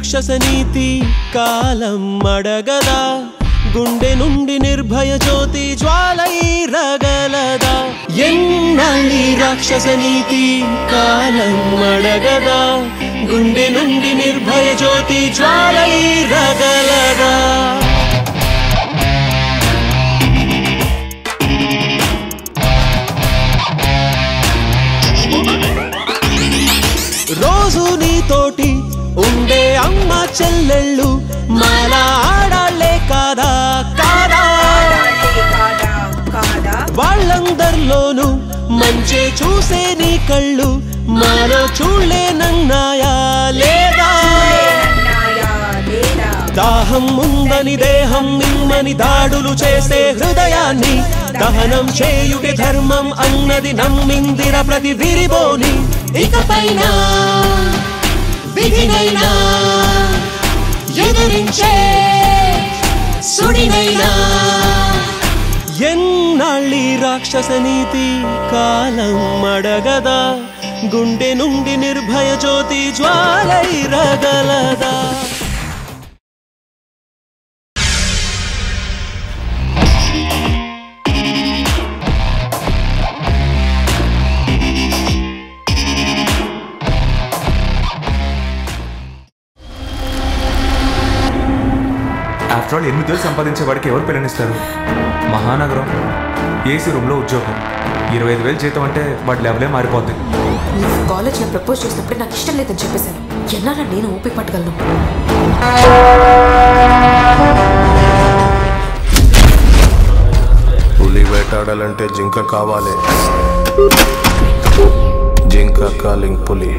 రాక్షస నీతి కాలం అడగదా? గుండె నుండి నిర్భయ జ్యోతి జ్వాలై రగలదా? ఎన్నాళ్ళి రాక్షస నీతి కాలం అడగదా? గుండె నుండి నిర్భయ జ్యోతి జ్వాలై రగలదా? రోజు నీతోటి ఉండే అమ్మ చెల్లెళ్ళు మాలా ఆడాలే కాదా కాదా? వాళ్ళందరిలోనూ మంచి చూసే నీ కళ్ళు మాలో చూడలేనన్నాయా లేదా? దాహం ఉందని దేహం నిమ్మని దాడులు చేసే హృదయాన్ని దహనం చేయుటి ధర్మం అన్నది నమ్మిందిర ప్రతి విరిబోని. ఇకపైనా విధినైనా ఎదిరించే సుడినైనా. ఎన్నాళ్ళి రాక్షస నీతి కాలం మడగదా గుండె నుండి నిర్భయ జ్యోతి జ్వాలై రగలదా. ఆఫ్టర్ ఆల్ ఎనిమిది వేలు సంపాదించే వాడికి ఎవరు పిల్లనిస్తారు మహానగరం ఏసీ రూమ్లో ఉద్యోగం. ఇరవై ఐదు వేలు జీతం అంటే వాడి లెవెలే మారిపోద్ది. కాలేజ్లో ప్రపోజ్ చేసినప్పుడు నాకు ఇష్టం లేదని చెప్పేశాను. ఎన్నారా నేను ఊపి పట్టగలను? పులి వేటాడాలంటే జింక కావాలి. జింక కాలింగ్ పులి.